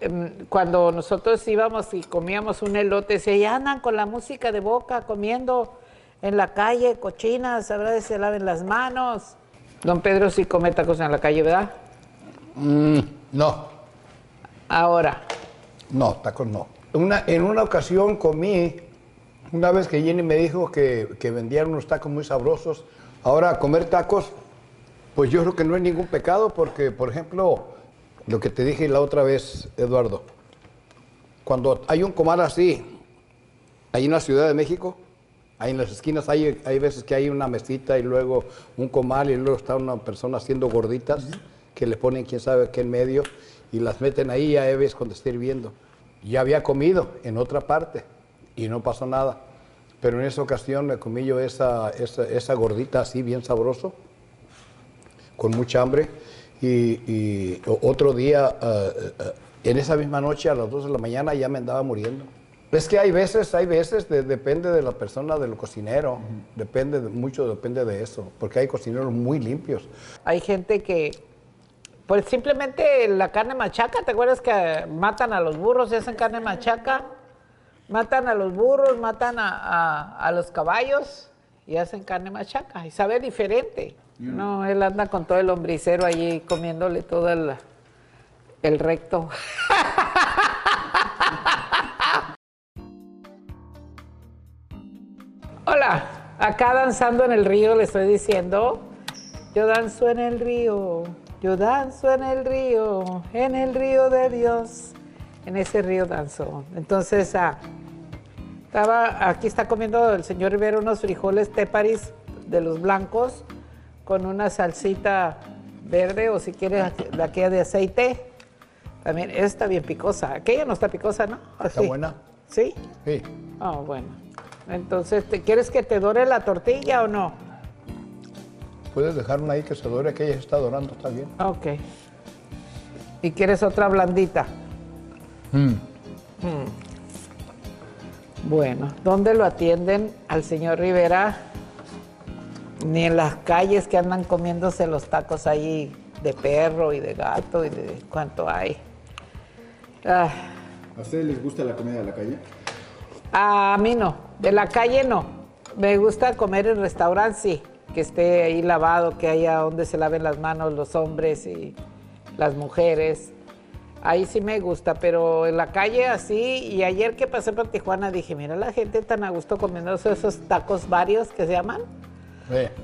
em, cuando nosotros íbamos y comíamos un elote, ya andan con la música de boca, comiendo en la calle, cochinas, sabrá de se laven las manos. Don Pedro sí come tacos en la calle, ¿verdad? Mm, no, Ahora, no, tacos no. Una, en una ocasión comí, una vez que Jenny me dijo que, que vendían unos tacos muy sabrosos. Ahora, comer tacos, pues yo creo que no es ningún pecado porque, por ejemplo, lo que te dije la otra vez, Eduardo, cuando hay un comal así, ahí en la Ciudad de México, ahí en las esquinas hay, hay veces que hay una mesita y luego un comal y luego está una persona haciendo gorditas que le ponen quién sabe qué en medio y las meten ahí y ahí ves cuando está hirviendo. Ya había comido en otra parte y no pasó nada. Pero en esa ocasión me comí yo esa, esa, esa gordita así bien sabroso, con mucha hambre. Y, otro día, eh, eh, en esa misma noche, a las 2 de la mañana, ya me andaba muriendo. Es que hay veces, hay veces, de- depende de la persona, del cocinero, depende, de- mucho depende de eso, porque hay cocineros muy limpios. hay gente que, pues simplemente la carne machaca, ¿te acuerdas que matan a los burros y hacen carne machaca? Matan a los burros, matan a, a- a los caballos y hacen carne machaca y sabe diferente. No, él anda con todo el hombricero allí comiéndole todo el, recto. Hola, acá danzando en el río le estoy diciendo, yo danzo en el río, yo danzo en el río, en el río de Dios, en ese río danzo. Entonces, ah, estaba, aquí está comiendo el señor Rivera unos frijoles teparis de los blancos con una salsita verde o si quiere la aquella de aceite. También esta está bien picosa. Aquella no está picosa, ¿no? ¿Está buena? ¿Sí? Sí. Ah, bueno. Entonces, ¿te quieres que te dore la tortilla o no? Puedes dejar una ahí que se dore, que ella se está dorando, está bien. Ok. ¿Y quieres otra blandita? Mm. Bueno, ¿dónde lo atienden al señor Rivera? Ni en las calles que andan comiéndose los tacos ahí de perro y de gato y de cuánto hay. Ah, ¿A ustedes les gusta la comida de la calle? a mí no, de la calle no. Me gusta comer en restaurante, sí, que esté ahí lavado, que haya donde se laven las manos los hombres y las mujeres. Ahí sí me gusta, pero en la calle así, y ayer que pasé por Tijuana dije, mira la gente tan a gusto comiéndose esos tacos varios que se llaman.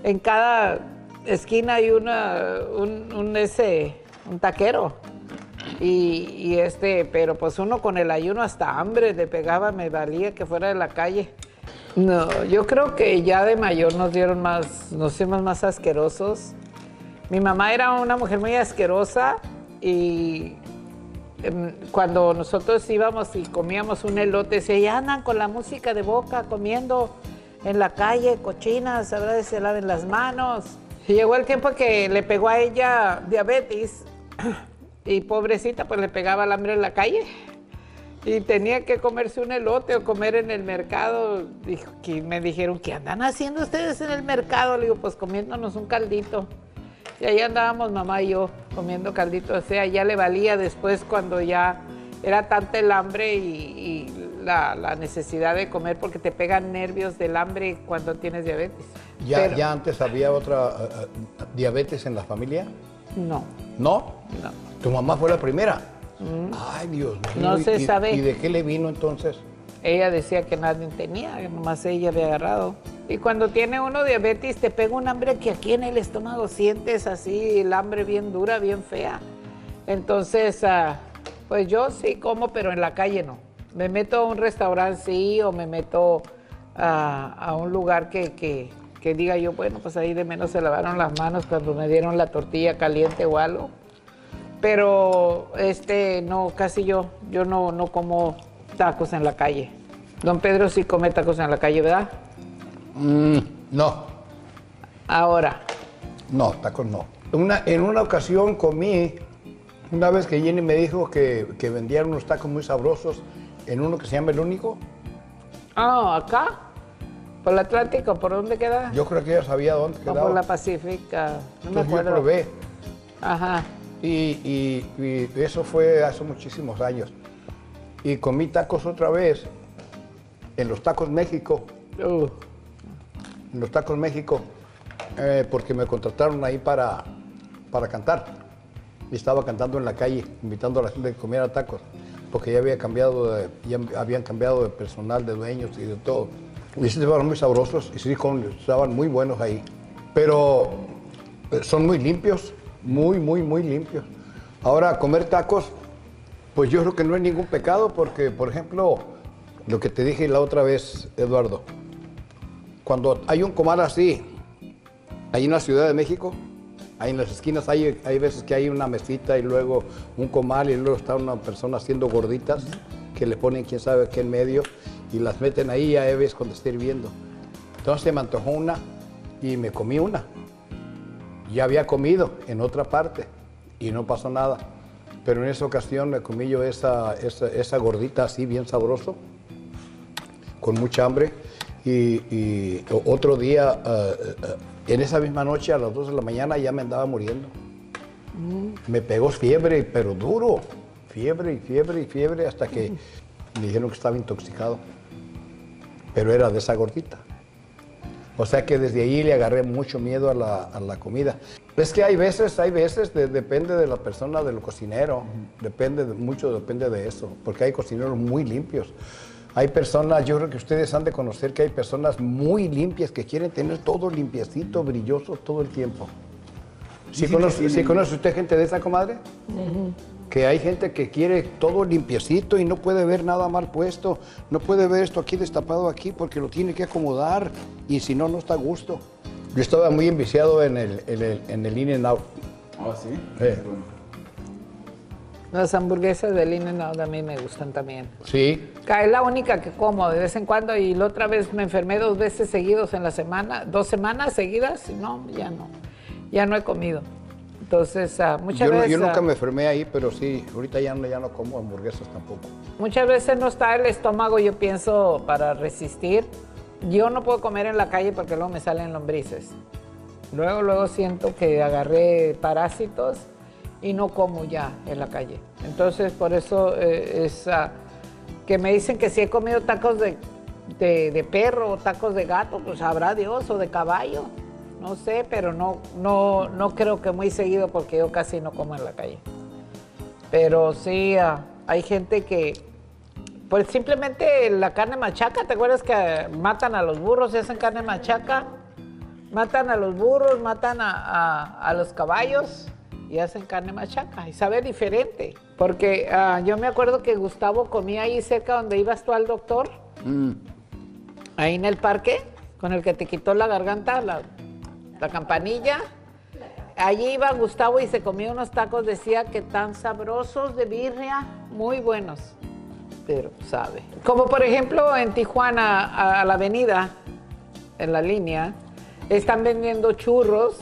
En cada esquina hay una, un, ese, un taquero. Y, este, pero pues uno con el ayuno hasta hambre le pegaba, me valía que fuera de la calle. No, yo creo que ya de mayor nos dieron más, nos hicimos más asquerosos. Mi mamá era una mujer muy asquerosa y em, cuando nosotros íbamos y comíamos un elote, ya andan con la música de boca comiendo en la calle, cochinas, sabrá de se laven las manos. Y llegó el tiempo que le pegó a ella diabetes y pobrecita pues le pegaba el hambre en la calle y tenía que comerse un elote o comer en el mercado. Dijo, que me dijeron, ¿qué andan haciendo ustedes en el mercado? Le digo, pues comiéndonos un caldito. Y ahí andábamos mamá y yo comiendo caldito. O sea, ya le valía después cuando ya era tanta el hambre y, y la, la necesidad de comer porque te pegan nervios del hambre cuando tienes diabetes. ¿Ya, Pero- ya antes había otra eh, eh, diabetes en la familia? No, ¿No? no. ¿Tu mamá fue la primera? Ay, Dios mío. Mm. No ¿Y- se y- sabe. ¿Y de qué le vino entonces? Ella decía que nadie tenía, que nomás ella había agarrado. Y cuando tiene uno diabetes, te pega un hambre que aquí en el estómago sientes así, el hambre bien dura, bien fea. Entonces, ah, pues yo sí como, pero en la calle no. Me meto a un restaurante, sí, o me meto a, a un lugar que, que- que diga yo, bueno, pues ahí de menos se lavaron las manos cuando me dieron la tortilla caliente o algo. Pero este, no, casi yo, yo no, no como tacos en la calle. Don Pedro sí come tacos en la calle, ¿verdad? Mm, no, Ahora, no, tacos no. Una, en una ocasión comí, una vez que Jenny me dijo que, que vendían unos tacos muy sabrosos en uno que se llama El Único, ah, acá, por el Atlántico, ¿por dónde queda? yo creo que ella sabía dónde quedaba. por la Pacífica, no me Entonces yo acuerdo. probé. Ajá. Y, y- y eso fue hace muchísimos años. Y comí tacos otra vez en los Tacos México, Uh, en los Tacos México, eh, porque me contrataron ahí para, para cantar. Y estaba cantando en la calle, invitando a la gente a que comiera tacos, porque ya había cambiado, de- ya habían cambiado de personal, de dueños y de todo. Y sí estaban muy sabrosos y sí estaban muy buenos ahí. Pero eh, son muy limpios, muy, muy, muy limpios. Ahora, comer tacos, pues yo creo que no es ningún pecado, porque, por ejemplo, lo que te dije la otra vez, Eduardo, cuando hay un comal así, ahí en la Ciudad de México, ahí en las esquinas hay, hay veces que hay una mesita y luego un comal y luego está una persona haciendo gorditas que le ponen quién sabe qué en medio y las meten ahí y ahí ves cuando está hirviendo. Entonces me antojó una y me comí una. Ya había comido en otra parte y no pasó nada. Pero en esa ocasión me comí yo esa, esa, esa gordita así bien sabroso con mucha hambre. Y, y otro día, eh, eh, en esa misma noche, a las 2 de la mañana, ya me andaba muriendo. Me pegó fiebre, pero duro. Fiebre y fiebre y fiebre hasta que me dijeron que estaba intoxicado. Pero era de esa gordita. O sea que desde ahí le agarré mucho miedo a la, a la comida. Es que hay veces, hay veces, de- depende de la persona, del cocinero, depende, de- mucho depende de eso, porque hay cocineros muy limpios. Hay personas, yo creo que ustedes han de conocer que hay personas muy limpias que quieren tener todo limpiecito, brilloso todo el tiempo. ¿Sí conoce, sí conoce usted gente de esa comadre? Que hay gente que quiere todo limpiecito y no puede ver nada mal puesto, no puede ver esto aquí destapado aquí porque lo tiene que acomodar y si no, no está a gusto. Yo estaba muy enviciado en el, en el, en el In and Out. Ah, sí. Las hamburguesas de In Out a mí me gustan también. Sí, Es la única que como de vez en cuando y la otra vez me enfermé dos veces seguidos en la semana, dos semanas seguidas, y no, ya no, ya no he comido. Entonces, ah, muchas yo, no- veces... yo nunca ah, me enfermé ahí, pero sí, ahorita ya no, ya no como hamburguesas tampoco. Muchas veces no está el estómago, yo pienso, para resistir. Yo no puedo comer en la calle porque luego me salen lombrices. Luego, luego siento que agarré parásitos y no como ya en la calle. Entonces, por eso eh, es que me dicen que si he comido tacos de, de- de perro o tacos de gato, pues habrá Dios, o de caballo. No sé, pero no, no, no creo que muy seguido porque yo casi no como en la calle. Pero sí, ah, hay gente que, pues simplemente la carne machaca, ¿te acuerdas que matan a los burros y hacen carne machaca? Matan a los burros, matan a- a los caballos y hacen carne machaca y sabe diferente. Porque ah, yo me acuerdo que Gustavo comía ahí cerca donde ibas tú al doctor, ahí en el parque, con el que te quitó la garganta, la, la campanilla. Allí iba Gustavo y se comía unos tacos, decía que tan sabrosos de birria, muy buenos. Pero sabe. Como por ejemplo en Tijuana, a, a la avenida, en la línea, están vendiendo churros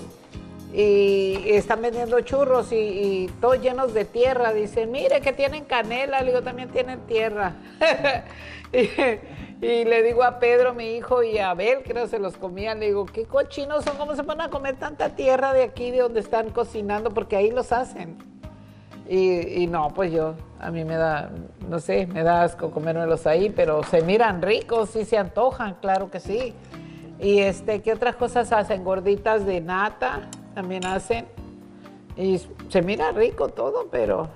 y están vendiendo churros y, y todos llenos de tierra. Dicen, mire que tienen canela, le digo, también tienen tierra. y, y le digo a Pedro, mi hijo, y a Abel, creo se los comían, le digo, qué cochinos son, ¿cómo se van a comer tanta tierra de aquí, de donde están cocinando? Porque ahí los hacen. Y, y no, pues yo, a mí me da, no sé, me da asco comérmelos ahí, pero se miran ricos, sí se antojan, claro que sí. Y este, ¿qué otras cosas hacen? Gorditas de nata también hacen. Y se mira rico todo, pero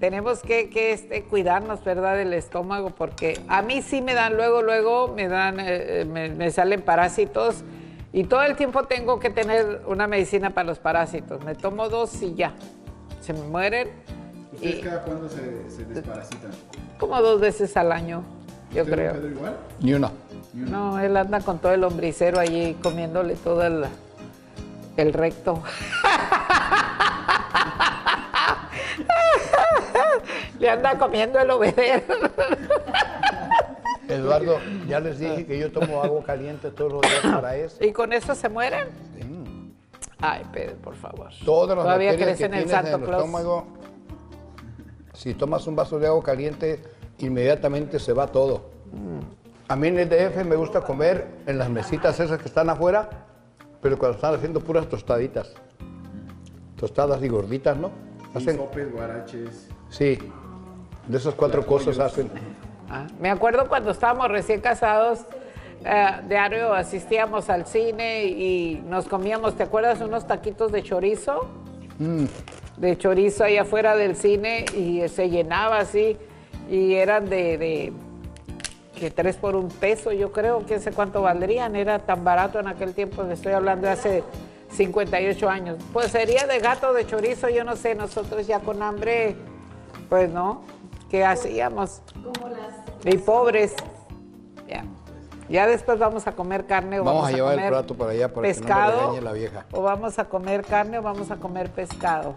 tenemos que, que, este, cuidarnos, ¿verdad? Del estómago, porque a mí sí me dan, luego, luego me dan, eh, eh, me, me salen parásitos. Y todo el tiempo tengo que tener una medicina para los parásitos. Me tomo dos y ya. Se me mueren. ¿Ustedes Y cada cuándo se, se desparasitan? como dos veces al año, yo ¿Usted, creo. Pedro, igual? Ni una. No, él anda con todo el hombricero allí comiéndole todo el, el recto. Le anda comiendo el obedero. Eduardo, ya les dije que yo tomo agua caliente todos los días para eso. ¿Y con eso se mueren? Ay, Pedro, por favor. Todas las Todavía bacterias que en el Santo en el estómago, si tomas un vaso de agua caliente, inmediatamente se va todo. A mí en el DF me gusta comer en las mesitas esas que están afuera, pero cuando están haciendo puras tostaditas. Tostadas y gorditas, ¿no? Hacen- Sopes, guaraches. Sí, de esas cuatro cosas hacen. Ah, Me acuerdo cuando estábamos recién casados, eh, diario asistíamos al cine y nos comíamos, ¿te acuerdas? Unos taquitos de chorizo. De chorizo ahí afuera del cine y se llenaba así y eran de, de que tres por un peso, yo creo, quién sé cuánto valdrían, era tan barato en aquel tiempo, le estoy hablando de hace 58 años. Pues sería de gato de chorizo, yo no sé, nosotros ya con hambre, pues no, ¿qué hacíamos? Y pobres. Ya. Ya después vamos a comer carne o Vamos vamos, a llevar el comer plato para allá para que no me pescado. la vieja. O vamos a comer carne o vamos a comer pescado.